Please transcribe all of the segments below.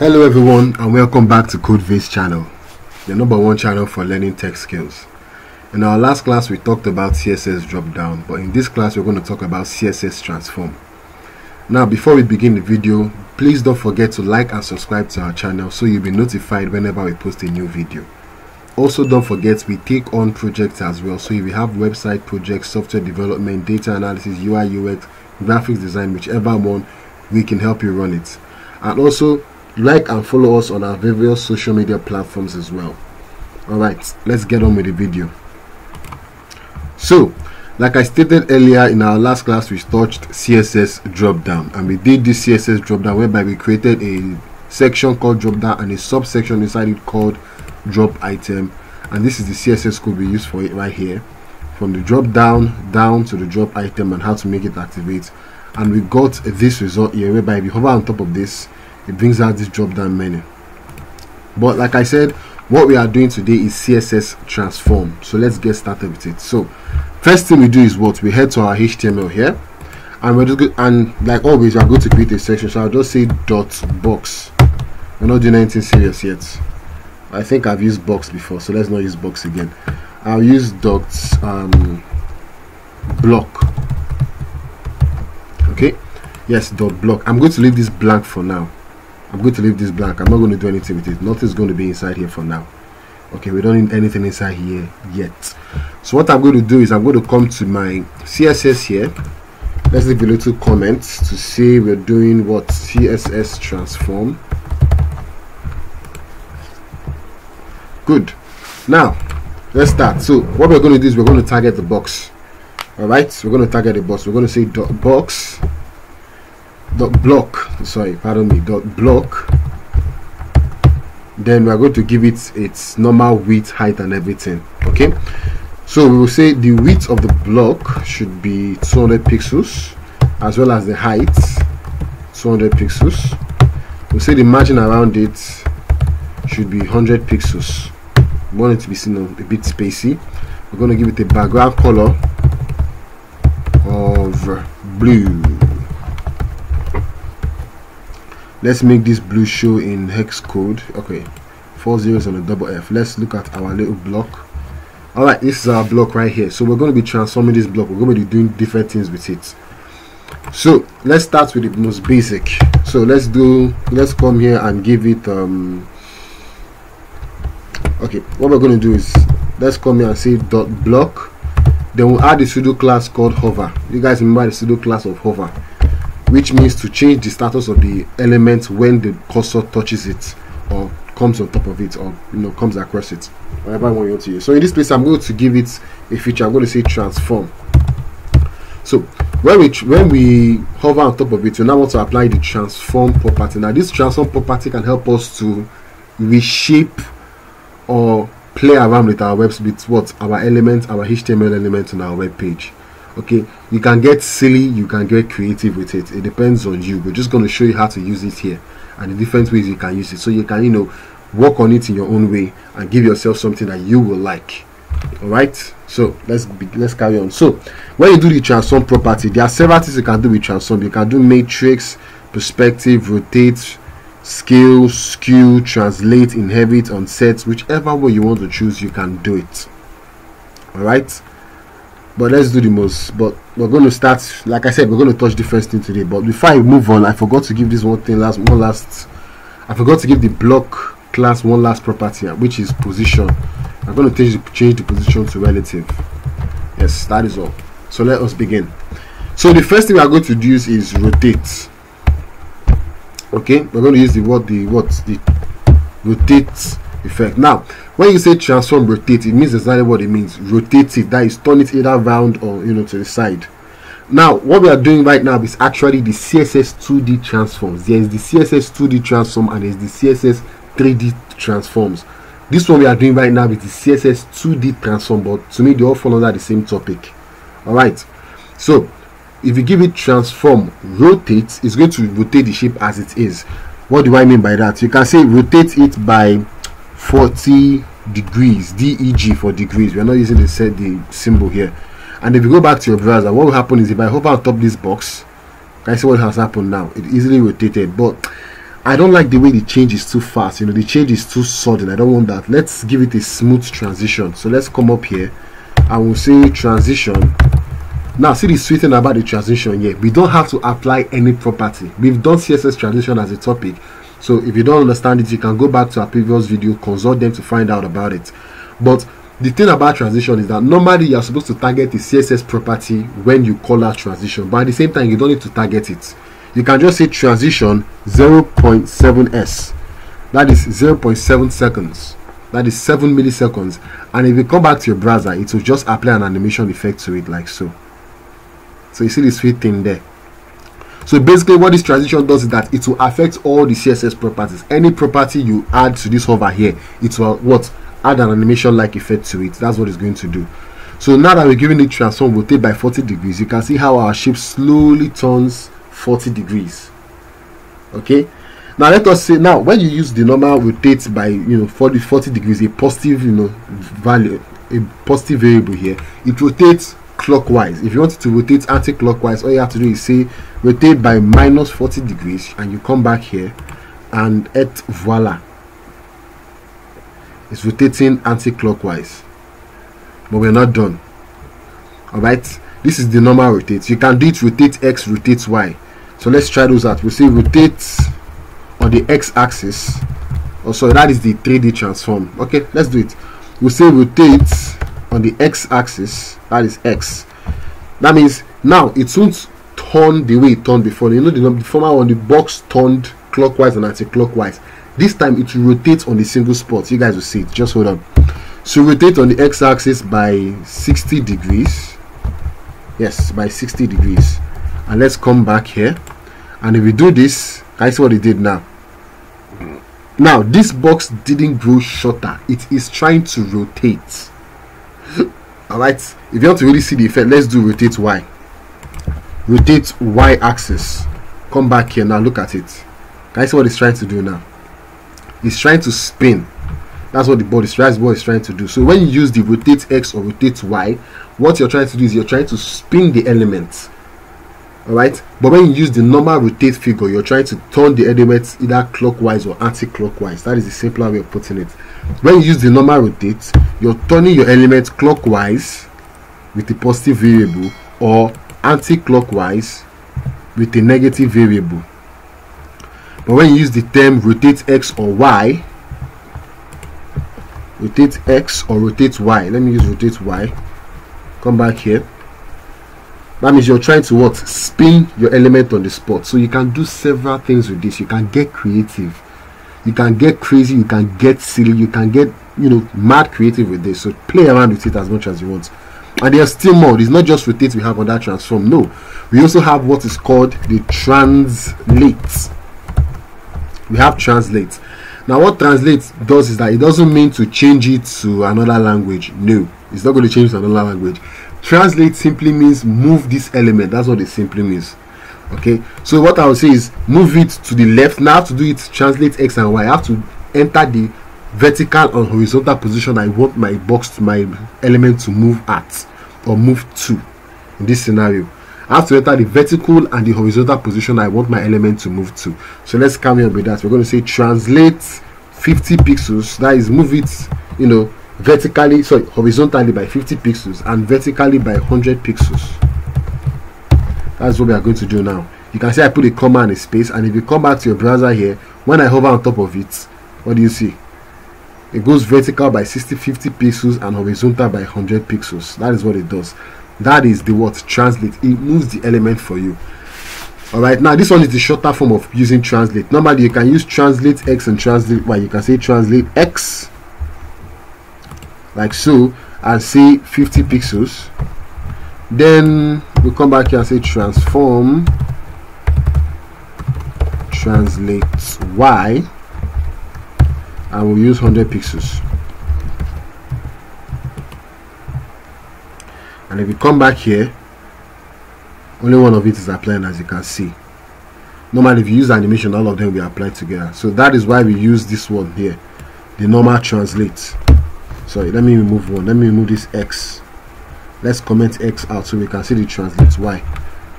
Hello everyone and welcome back to CodeVase channel, the number one channel for learning tech skills. In our last class we talked about CSS dropdown, but in this class we're going to talk about CSS transform. Now before we begin the video, please don't forget to like and subscribe to our channel so you'll be notified whenever we post a new video. Also don't forget we take on projects as well, so if you have website projects, software development, data analysis, UI UX, graphics design, whichever one, we can help you run it. And also like and follow us on our various social media platforms as well. All right let's get on with the video. So like i stated earlier in our last class we touched css dropdown. And we did this css dropdown whereby we created a section called dropdown and a subsection inside it called drop item. And this is the css code we use for it right here. From the drop down down to the drop item and how to make it activate. And we got this result here whereby if you hover on top of this it brings out this drop down menu but like i said what we are doing today is css transform. So let's get started with it. So first thing we do is what? We head to our html here. And we're just good and like always we're going to create a section. So i'll just say dot box. We're not doing anything serious yet. I think i've used box before so let's not use box again. I'll use dot um, block. Okay? Yes dot block. I'm going to leave this blank for now I'm going to leave this blank. I'm not going to do anything with it. Nothing's going to be inside here for now. Okay, we don't need anything inside here yet. So what I'm going to do is I'm going to come to my CSS here. Let's leave a little comment to say we're doing what CSS transform. Good. Now, let's start. So what we're going to do is we're going to target the box. All right, so we're going to target the box. We're going to say box dot block sorry pardon me dot block. Then we're going to give it its normal width height and everything okay? So we will say the width of the block should be 200 pixels as well as the height 200 pixels. We'll say the margin around it should be 100 pixels. We want it to be seen a bit spacey. We're going to give it a background color of blue let's make this blue show in hex code. Okay. Four zeros and a double f. Let's look at our little block. All right this is our block right here. So we're going to be transforming this block. We're going to be doing different things with it. So let's start with the most basic. So let's do let's come here and give it um okay. What we're going to do is let's come here and say dot block. Then we'll add a pseudo class called hover. You guys remember the pseudo class of hover which means to change the status of the element when the cursor touches it or comes on top of it or you know comes across it. Whatever one you want to use. So in this place i'm going to give it a feature. I'm going to say transform. So when we when we hover on top of it we now want to apply the transform property. Now this transform property can help us to reshape or play around with our webs with what? Our elements our html elements on our web page okay you can get silly you can get creative with it. It depends on you. We're just going to show you how to use it here and the different ways you can use it. So you can you know work on it in your own way and give yourself something that you will like. All right? So let's be, let's carry on. So when you do the transform property there are several things you can do with transform. You can do matrix perspective rotate scale skew translate inherit unset whichever way you want to choose you can do it. All right but let's do the most. But we're going to start like i said we're going to touch different things today. But before i move on i forgot to give this one thing last one last i forgot to give the block class one last property uh, which is position. I'm going to change the, change the position to relative. Yes that is all. So let us begin. So the first thing we are going to use is rotate. Okay? We're going to use the what the what the rotate effect. Now when you say transform rotate it means exactly what it means. Rotate it that is turn it either round or you know to the side. Now what we are doing right now is actually the css 2d transforms. There is the css 2d transform and there's the css 3d transforms. This one we are doing right now is the css 2d transform but to me they all fall under the same topic. All right? So if you give it transform rotate it's going to rotate the shape as it is. What do i mean by that? You can say rotate it by 40 degrees deg for degrees we are not using the set the symbol here and if you go back to your browser what will happen is if i hover on top this box can see what has happened now it easily rotated but I don't like the way the change is too fast. You know, the change is too sudden. I don't want that. Let's give it a smooth transition. So let's come up here and we'll say transition. Now, see the sweet thing about the transition here. We don't have to apply any property. We've done CSS transition as a topic. So if you don't understand it, you can go back to our previous video, consult them to find out about it. But the thing about transition is that normally you're supposed to target the css property when you call out transition. But at the same time you don't need to target it. You can just say transition 0.7s that is 0.7 seconds. That is 7 milliseconds. And if you come back to your browser it will just apply an animation effect to it like so. So you see this sweet thing there so basically what this transition does is that it will affect all the css properties. Any property you add to this hover here it will what add an animation like effect to it. That's what it's going to do. So now that we're giving it transform rotate by 40 degrees. You can see how our shape slowly turns 40 degrees. Okay? Now let us say now when you use the normal rotate by you know 40 40 degrees a positive you know value a positive variable here it rotates clockwise. If you want it to rotate anti-clockwise all you have to do is say rotate by minus 40 degrees and you come back here and et voila. It's rotating anti-clockwise. But we're not done. All right this is the normal rotate. You can do it rotate x rotate y. So let's try those out. We'll say rotate on the x-axis oh that is the 3d transform. Okay let's do it. We we'll say rotate on the x-axis that is x. That means now it won't turn the way it turned before. You know the, the former one the box turned clockwise and anti-clockwise. This time it will rotate on the single spot. You guys will see it. Just hold on. So rotate on the x-axis by 60 degrees. Yes by 60 degrees. And let's come back here. And if we do this I see what it did now? Now this box didn't grow shorter. It is trying to rotate all right if you want to really see the effect let's do rotate y. Rotate y axis. Come back here. Now look at it. Guys see what it's trying to do now? It's trying to spin. That's what the board is, board is trying to do. So when you use the rotate x or rotate y what you're trying to do is you're trying to spin the elements. All right but when you use the normal rotate figure you're trying to turn the elements either clockwise or anti-clockwise. That is the simpler way of putting it when you use the normal rotate you're turning your element clockwise with a positive variable or anti-clockwise with a negative variable. But when you use the term rotate x or y rotate x or rotate y let me use rotate y come back here. That means you're trying to what? Spin your element on the spot. So you can do several things with this. You can get creative you can get crazy you can get silly you can get you know mad creative with this. So play around with it as much as you want. And there's still more. It's not just rotate we have on that transform. No. We also have what is called the translate. We have translate. Now what translate does is that it doesn't mean to change it to another language. No. It's not going to change to another language. Translate simply means move this element. That's what it simply means okay so what i will say is move it to the left now to do it translate x and y i have to enter the vertical and horizontal position i want my box my element to move at or move to in this scenario I have to enter the vertical and the horizontal position I want my element to move to. So let's come here with that. We're going to say translate 50 pixels. That is move it, you know, vertically, sorry, horizontally by 50 pixels and vertically by 100 pixels. That's what we are going to do now. You can see I put a comma and a space and if you come back to your browser here, when I hover on top of it, what do you see? It goes vertical by 60, 50 pixels and horizontal by 100 pixels. That is what it does. That is the what? Translate. It moves the element for you. All right now this one is the shorter form of using translate. Normally you can use translate x and translate y. You can say translate x like so and say 50 pixels. Then we come back here and say transform translate y and we'll use 100 pixels. And if you come back here only one of it is applying as you can see. Normally if you use animation all of them will be applied together. So that is why we use this one here the normal translate. Sorry let me remove one. Let me remove this x let's comment x out so we can see the translate y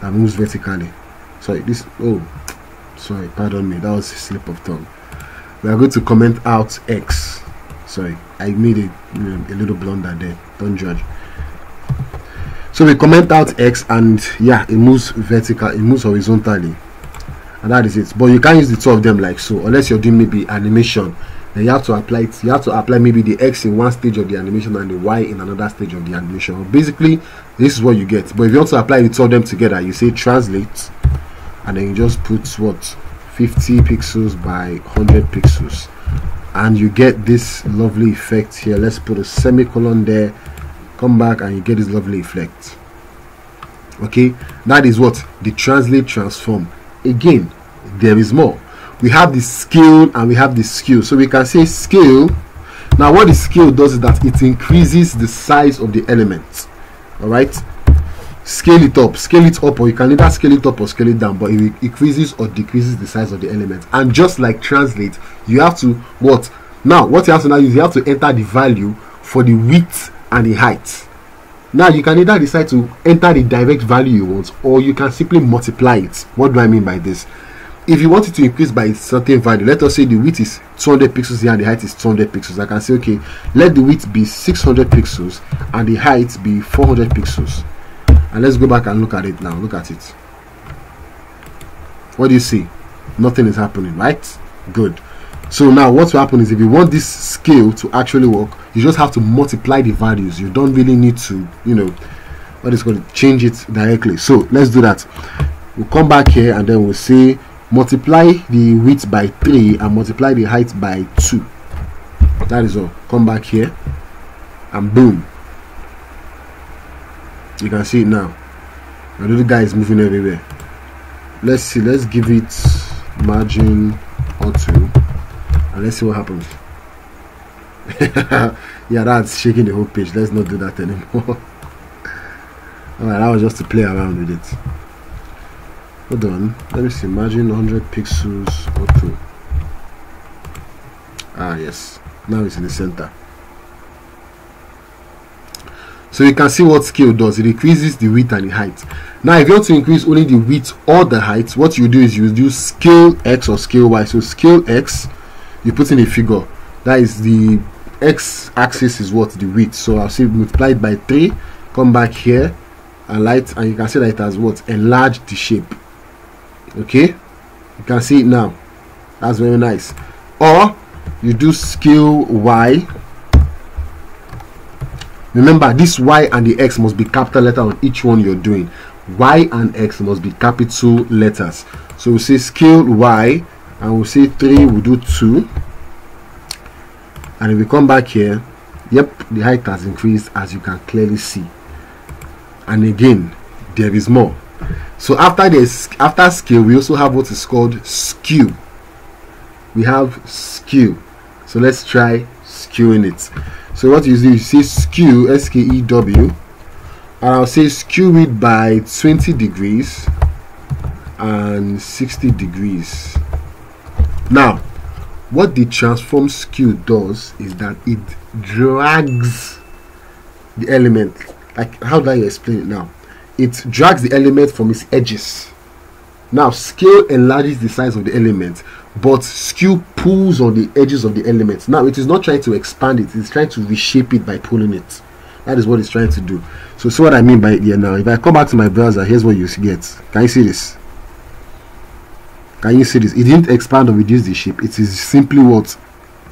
that moves vertically. Sorry this oh sorry pardon me that was a slip of tongue. We are going to comment out x. Sorry i made a, um, a little blunder there don't judge. So we comment out x and yeah it moves vertical it moves horizontally. And that is it. But you can't use the two of them like so unless you're doing maybe animation then you have to apply it you have to apply maybe the x in one stage of the animation and the y in another stage of the animation. Basically this is what you get. But if you want to apply two of them together you say translate and then you just put what 50 pixels by 100 pixels. And you get this lovely effect here. Let's put a semicolon there. Come back and you get this lovely effect. Okay? That is what? The translate transform. Again there is more we have the scale and we have the skew so we can say scale. Now what the scale does is that it increases the size of the element. All right? Scale it up. Scale it up or you can either scale it up or scale it down but it increases or decreases the size of the element. And just like translate you have to what? Now what you have to now is you have to enter the value for the width and the height. Now you can either decide to enter the direct value you want or you can simply multiply it. What do i mean by this if you want it to increase by a certain value let us say the width is 200 pixels here and the height is 200 pixels i can say okay let the width be 600 pixels and the height be 400 pixels. And let's go back and look at it now. Look at it. What do you see? Nothing is happening right? Good. So now what will happen is if you want this scale to actually work you just have to multiply the values. You don't really need to you know what is called change it directly. So let's do that. We'll come back here and then we'll say multiply the width by 3 and multiply the height by 2 that is all. Come back here and boom. You can see it now. The little guy is moving everywhere. Let's see. Let's give it margin or two and let's see what happens. Yeah that's shaking the whole page. Let's not do that anymore. Alright that was just to play around with it hold on. Let me see. Margin 100 pixels auto ah yes. Now it's in the center. So you can see what scale does. It increases the width and the height. Now if you want to increase only the width or the height what you do is you do scale x or scale y. So scale x you put in a figure. That is the x axis is what? The width. So i'll say multiplied by 3 come back here and light and you can see that it has what? Enlarged the shape okay? You can see it now. That's very nice. Or you do scale y. Remember this y and the x must be capital letter on each one you're doing. Y and x must be capital letters. So we'll say scale y and we'll say 3 we'll do 2 and if we come back here yep the height has increased as you can clearly see. And again there is more so after this after scale we also have what is called skew we have skew so let's try skewing it. So what you do you say skew s-k-e-w and i'll say skew it by 20 degrees and 60 degrees. Now what the transform skew does is that it drags the element. Like how do i explain it now it drags the element from its edges. Now, scale enlarges the size of the element, but skew pulls on the edges of the element. Now, it is not trying to expand it, it's trying to reshape it by pulling it. That is what it's trying to do. So, see what I mean by it here now. If I come back to my browser, here's what you get. Can you see this? Can you see this? It didn't expand or reduce the shape, it is simply what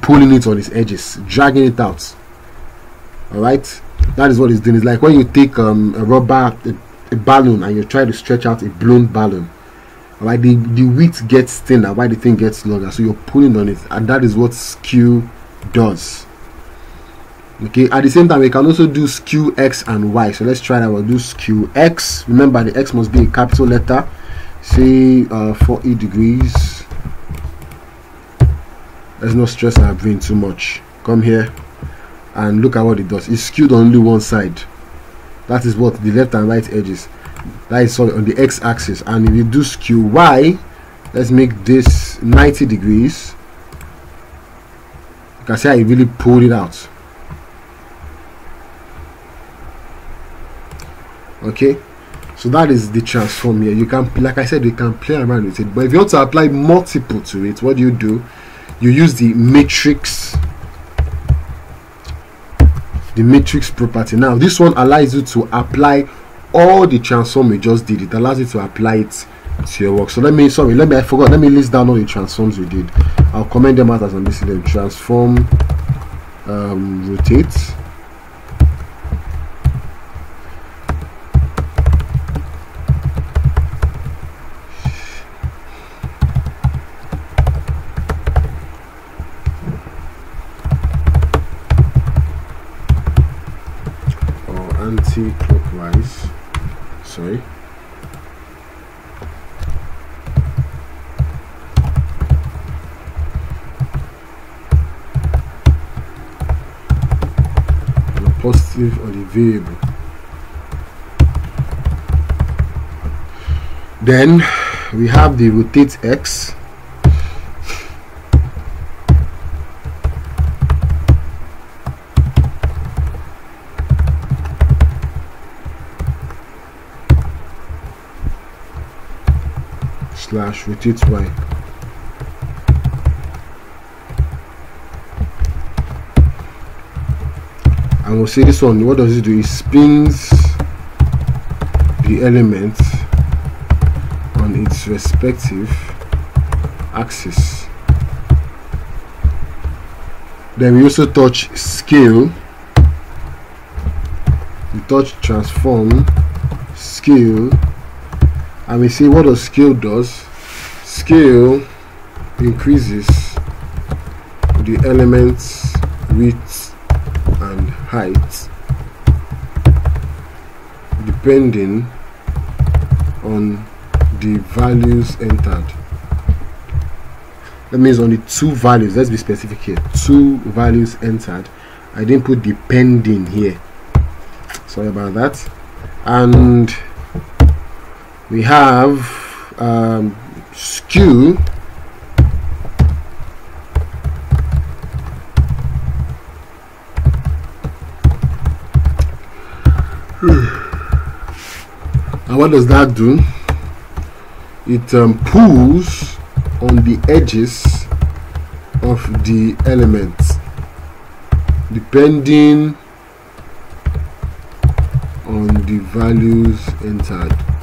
pulling it on its edges, dragging it out. Alright, that is what it's doing. It's like when you take um, a rubber, a a balloon and you try to stretch out a blown balloon right the the width gets thinner while the thing gets longer. So you're pulling on it and that is what skew does. Okay at the same time we can also do skew x and y. So let's try that we'll do skew x. Remember the x must be a capital letter. Say uh, 40 degrees. Let's not stress our brain too much. Come here and look at what it does. It's skewed on only one side. That is what the left and right edges that is sorry on the x-axis and if you do skew y let's make this 90 degrees. You can see I really pulled it out. Okay? So that is the transform here. You can like i said you can play around with it. But if you want to apply multiple to it what do you do? You use the matrix the matrix property. Now this one allows you to apply all the transform we just did. It allows you to apply it to your work. So let me sorry let me i forgot. Let me list down all the transforms we did. I'll comment them out as i'm listing them transform um, rotate anti-clockwise sorry. The positive or the variable. Then we have the rotate x slash rotate y and we'll say this one what does it do? It spins the element on its respective axis. Then we also touch scale. We touch transform scale and we see what a scale does. Scale increases the elements width and height depending on the values entered. That means only two values let's be specific here two values entered. I didn't put depending here. Sorry about that. And we have um, skew. And what does that do? It um, pulls on the edges of the elements depending on the values entered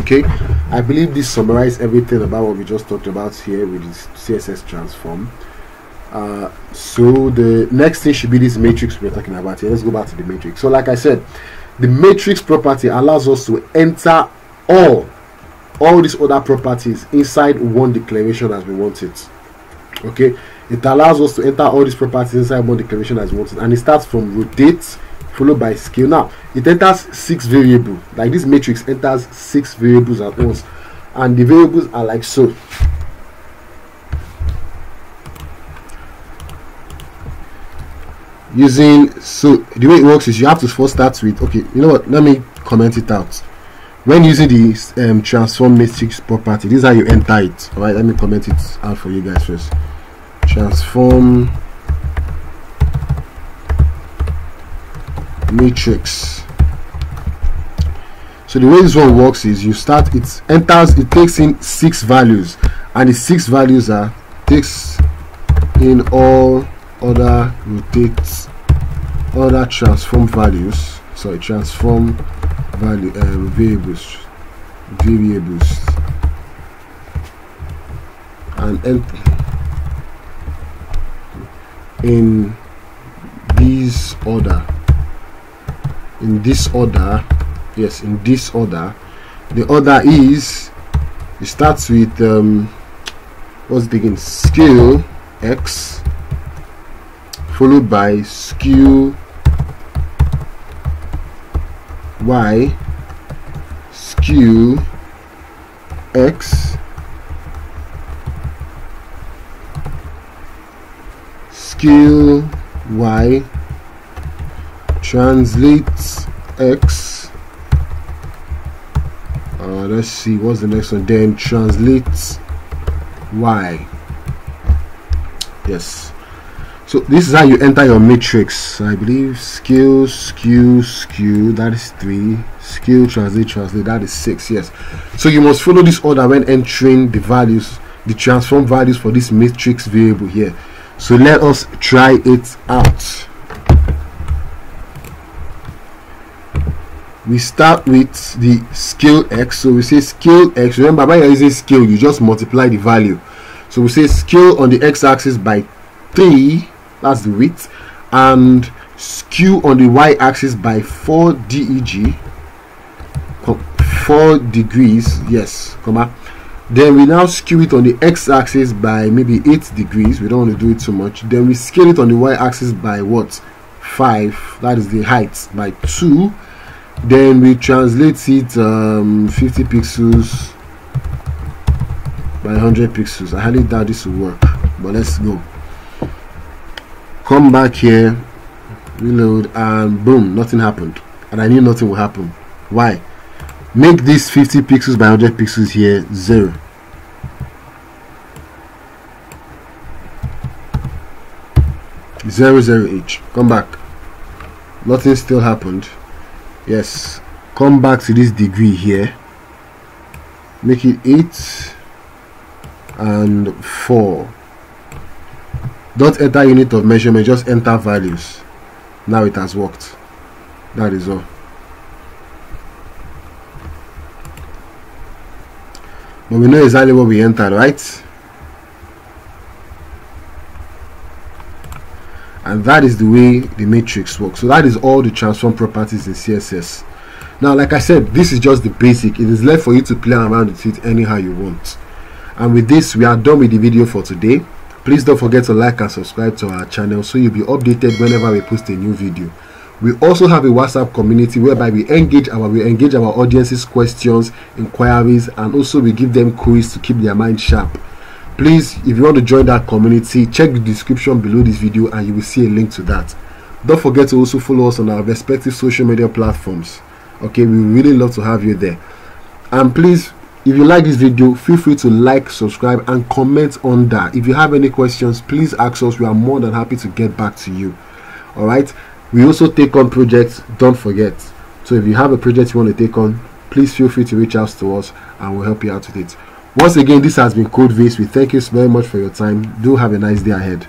okay? I believe this summarizes everything about what we just talked about here with this css transform. Uh, so the next thing should be this matrix we're talking about here. Let's go back to the matrix. So like i said the matrix property allows us to enter all all these other properties inside one declaration as we want it. Okay? It allows us to enter all these properties inside one declaration as we want it. And it starts from rotate followed by scale. Now it enters six variables like this matrix enters six variables at once. And the variables are like so. Using so the way it works is you have to first start with okay you know what? Let me comment it out. When using the um, transform matrix property this is how you enter it. All right let me comment it out for you guys first. Transform matrix. So the way this one works is you start it enters it takes in six values. And the six values are takes in all other rotates other transform values. Sorry transform value um, variables variables. And in this order in this order yes in this order. The order is it starts with um what's the again scale x followed by skew y skew x scale y translate x. Uh, let's see what's the next one? Then translates y. Yes. So this is how you enter your matrix i believe. Skew skew skew that is three. Skew translate translate that is six yes. So you must follow this order when entering the values the transform values for this matrix variable here. So let us try it out we start with the scale x. So we say scale x. Remember when you're using scale you just multiply the value. So we say scale on the x-axis by 3 that's the width and skew on the y-axis by 4 deg 4 degrees yes comma. Then we now skew it on the x-axis by maybe 8 degrees. We don't want to do it too much. Then we scale it on the y-axis by what? 5 that is the height by 2 then we translate it um, 50 pixels by 100 pixels. I highly doubt this will work but let's go. Come back here reload and boom nothing happened. And I knew nothing would happen. Why? Make this 50 pixels by 100 pixels here 0 zero zero each. Come back. Nothing still happened yes. Come back to this degree here. Make it 8 and 4 don't enter unit of measurement just enter values. Now it has worked. That is all. But we know exactly what we entered right and that is the way the matrix works. So that is all the transform properties in css now like i said this is just the basic. It is left for you to play around with it anyhow you want. And with this we are done with the video for today. Please don't forget to like and subscribe to our channel so you'll be updated whenever we post a new video. We also have a whatsapp community whereby we engage our we engage our audience's questions inquiries and also we give them quiz to keep their mind sharp please if you want to join that community check the description below this video and you will see a link to that. Don't forget to also follow us on our respective social media platforms. Okay we really love to have you there. And please if you like this video feel free to like subscribe and comment on that if you have any questions please ask us. We are more than happy to get back to you. All right? We also take on projects. Don't forget. So if you have a project you want to take on please feel free to reach out to us and we'll help you out with it once again this has been CodeVase we thank you very much for your time. Do have a nice day ahead